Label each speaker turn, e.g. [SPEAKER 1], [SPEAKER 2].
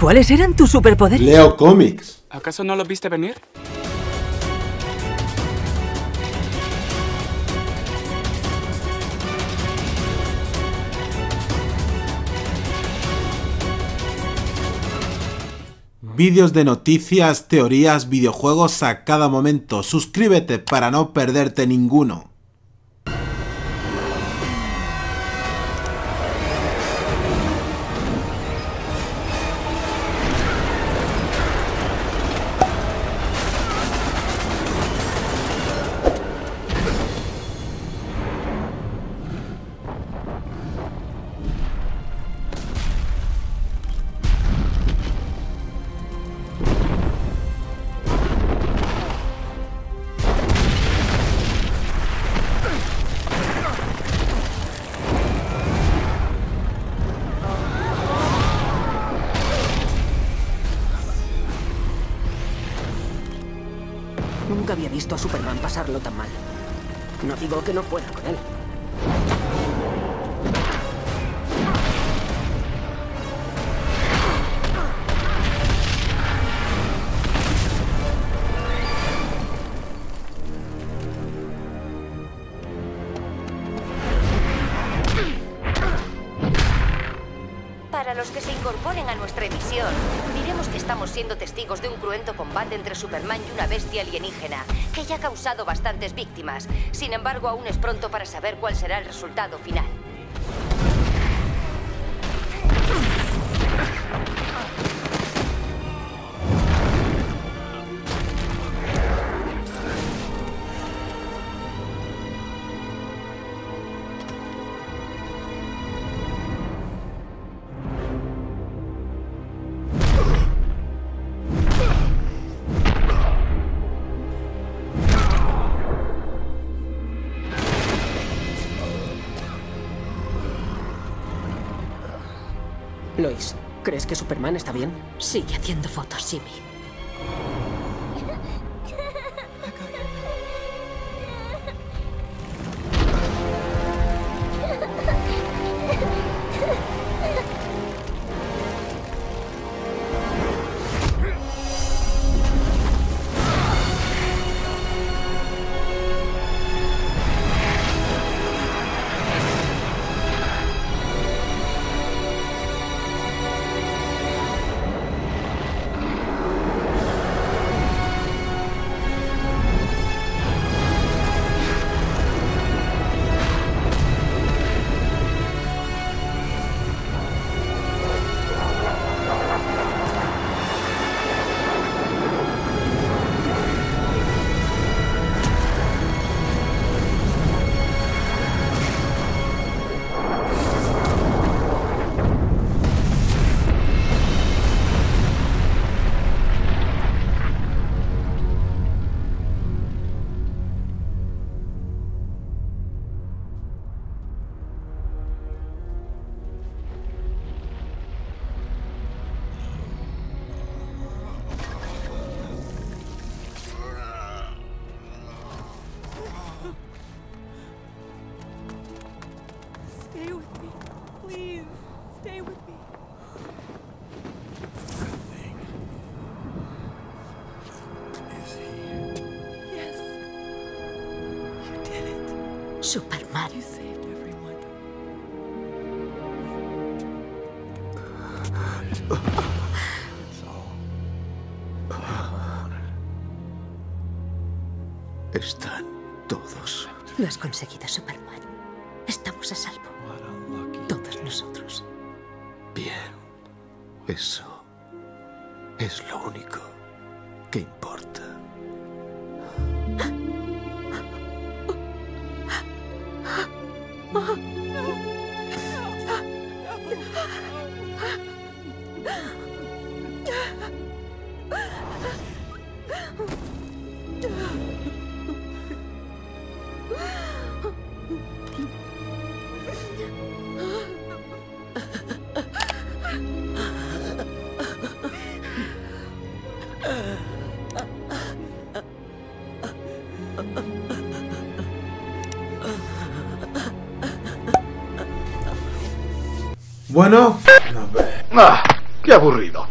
[SPEAKER 1] ¿Cuáles eran tus superpoderes?
[SPEAKER 2] Leo cómics.
[SPEAKER 3] ¿Acaso no lo viste venir?
[SPEAKER 2] Vídeos de noticias, teorías, videojuegos a cada momento. Suscríbete para no perderte ninguno.
[SPEAKER 1] Nunca había visto a Superman pasarlo tan mal. No digo que no pueda con él.
[SPEAKER 4] Para los que se incorporen a nuestra emisión, diremos que estamos siendo testigos de un cruento combate entre Superman y una bestia alienígena, que ya ha causado bastantes víctimas. Sin embargo, aún es pronto para saber cuál será el resultado final.
[SPEAKER 1] Lois, ¿crees que Superman está bien?
[SPEAKER 5] Sigue haciendo fotos, Jimmy. Superman.
[SPEAKER 6] Están todos.
[SPEAKER 5] Lo has conseguido, Superman. Estamos a salvo. Todos nosotros.
[SPEAKER 6] Bien. Eso es lo único que importa.
[SPEAKER 2] 啊啊。Bueno, vemos.
[SPEAKER 7] Ah, qué aburrido.